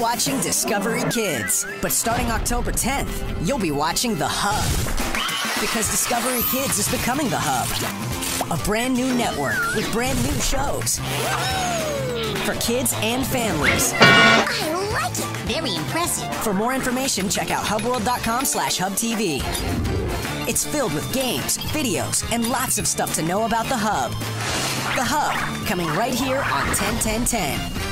watching Discovery Kids. But starting October 10th, you'll be watching The Hub. Because Discovery Kids is becoming The Hub. A brand new network with brand new shows. For kids and families. I like it. Very impressive. For more information, check out hubworld.com slash hubtv. It's filled with games, videos, and lots of stuff to know about the Hub. The Hub, coming right here on 101010.